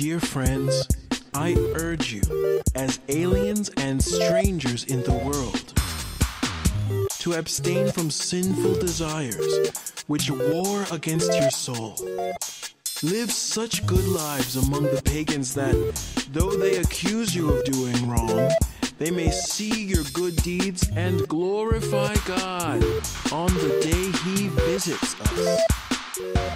Dear friends, I urge you, as aliens and strangers in the world, to abstain from sinful desires which war against your soul. Live such good lives among the pagans that, though they accuse you of doing wrong, they may see your good deeds and glorify God on the day He visits us.